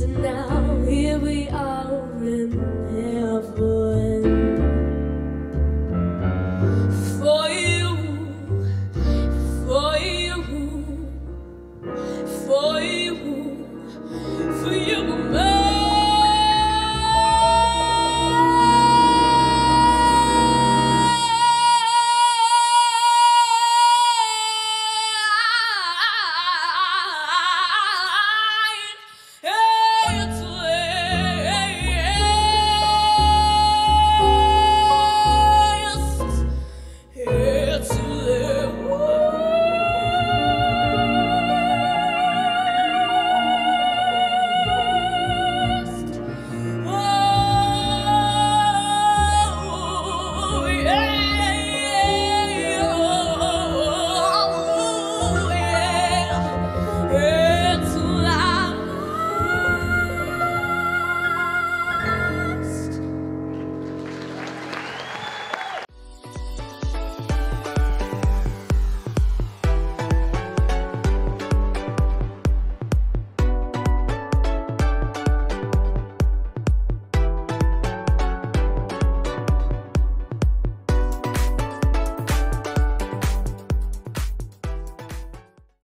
and now here we are in heaven.